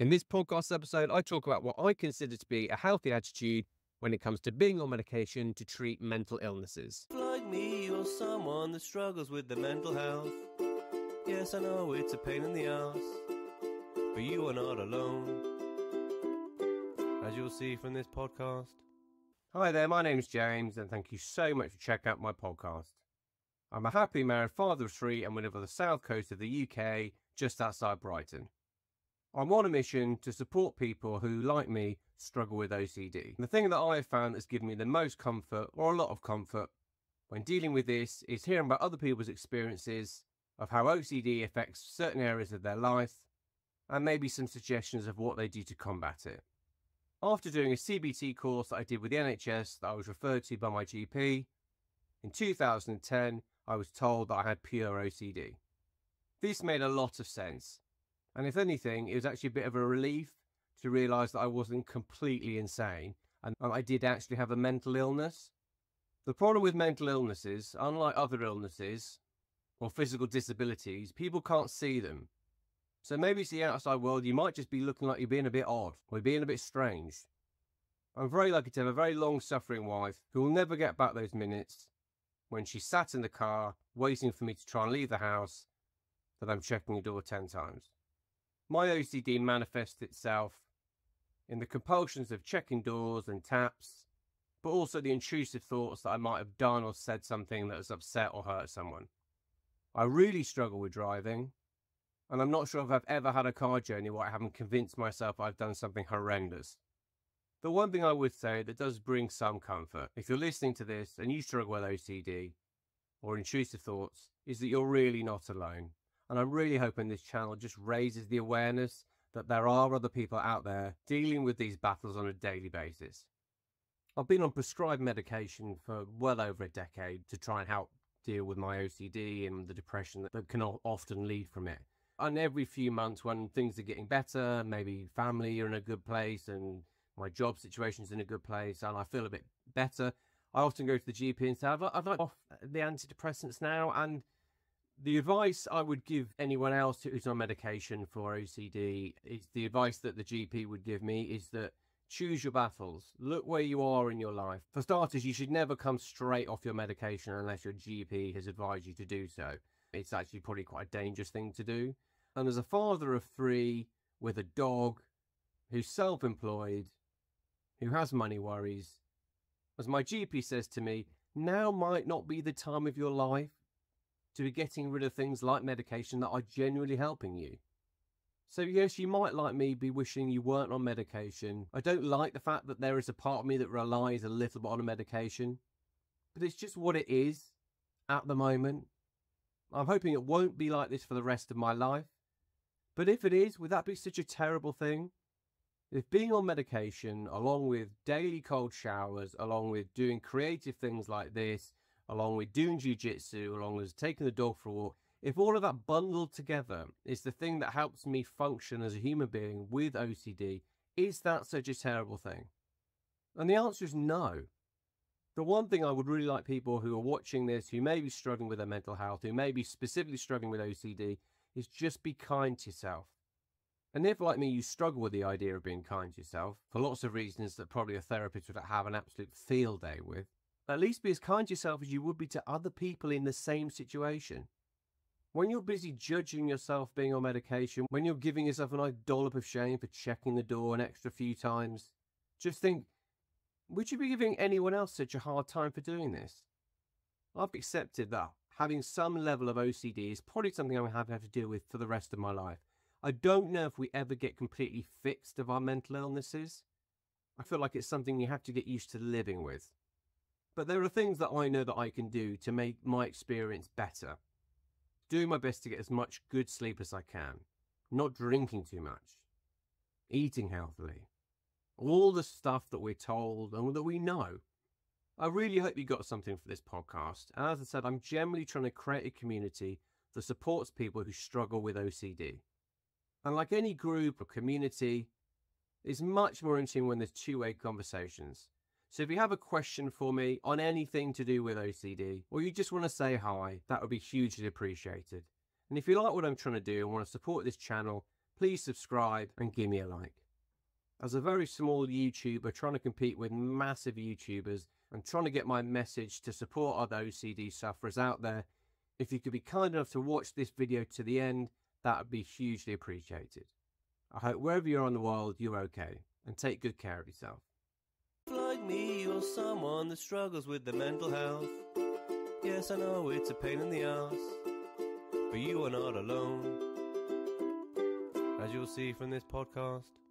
In this podcast episode, I talk about what I consider to be a healthy attitude when it comes to being on medication to treat mental illnesses. Like me or someone that struggles with their mental health. Yes, I know it's a pain in the ass, but you are not alone. As you'll see from this podcast. Hi there, my name's James, and thank you so much for checking out my podcast. I'm a happy married father of three and we live on the south coast of the UK, just outside Brighton. I'm on a mission to support people who, like me, struggle with OCD. The thing that I have found that's given me the most comfort, or a lot of comfort, when dealing with this is hearing about other people's experiences of how OCD affects certain areas of their life, and maybe some suggestions of what they do to combat it. After doing a CBT course that I did with the NHS that I was referred to by my GP, in 2010 I was told that I had pure OCD. This made a lot of sense and if anything, it was actually a bit of a relief to realise that I wasn't completely insane and I did actually have a mental illness. The problem with mental illnesses, unlike other illnesses or physical disabilities, people can't see them. So maybe it's the outside world, you might just be looking like you're being a bit odd or being a bit strange. I'm very lucky to have a very long suffering wife who will never get back those minutes when she sat in the car waiting for me to try and leave the house that I'm checking the door 10 times. My OCD manifests itself in the compulsions of checking doors and taps, but also the intrusive thoughts that I might have done or said something that has upset or hurt someone. I really struggle with driving, and I'm not sure if I've ever had a car journey where I haven't convinced myself I've done something horrendous. The one thing I would say that does bring some comfort, if you're listening to this and you struggle with OCD or intrusive thoughts, is that you're really not alone. And I'm really hoping this channel just raises the awareness that there are other people out there dealing with these battles on a daily basis. I've been on prescribed medication for well over a decade to try and help deal with my OCD and the depression that can often lead from it. And every few months, when things are getting better, maybe family are in a good place and my job situation's in a good place and I feel a bit better, I often go to the GP and say, I've, I've off the antidepressants now and the advice I would give anyone else who's on medication for OCD is the advice that the GP would give me is that choose your battles. Look where you are in your life. For starters, you should never come straight off your medication unless your GP has advised you to do so. It's actually probably quite a dangerous thing to do. And as a father of three with a dog who's self employed, who has money worries, as my GP says to me, now might not be the time of your life to be getting rid of things like medication that are genuinely helping you. So, yes, you might, like me, be wishing you weren't on medication. I don't like the fact that there is a part of me that relies a little bit on a medication, but it's just what it is at the moment. I'm hoping it won't be like this for the rest of my life. But if it is, would that be such a terrible thing? If being on medication, along with daily cold showers, along with doing creative things like this, along with doing jujitsu, along with taking the dog for a walk, if all of that bundled together is the thing that helps me function as a human being with OCD, is that such a terrible thing? And the answer is no. The one thing I would really like people who are watching this, who may be struggling with their mental health, who may be specifically struggling with OCD, is just be kind to yourself. And if, like me, you struggle with the idea of being kind to yourself, for lots of reasons that probably a therapist would have an absolute field day with, at least be as kind to yourself as you would be to other people in the same situation. When you're busy judging yourself being on medication, when you're giving yourself a nice dollop of shame for checking the door an extra few times, just think, would you be giving anyone else such a hard time for doing this? I've accepted that having some level of OCD is probably something I'm going to have to deal with for the rest of my life. I don't know if we ever get completely fixed of our mental illnesses. I feel like it's something you have to get used to living with. But there are things that I know that I can do to make my experience better. Doing my best to get as much good sleep as I can. Not drinking too much. Eating healthily. All the stuff that we're told and that we know. I really hope you got something for this podcast. As I said, I'm generally trying to create a community that supports people who struggle with OCD. And like any group or community, it's much more interesting when there's two-way conversations. So if you have a question for me on anything to do with OCD, or you just want to say hi, that would be hugely appreciated. And if you like what I'm trying to do and want to support this channel, please subscribe and give me a like. As a very small YouTuber trying to compete with massive YouTubers and trying to get my message to support other OCD sufferers out there, if you could be kind enough to watch this video to the end, that would be hugely appreciated. I hope wherever you are in the world, you're okay and take good care of yourself. Me or someone that struggles with their mental health. Yes, I know it's a pain in the ass, but you are not alone. As you'll see from this podcast.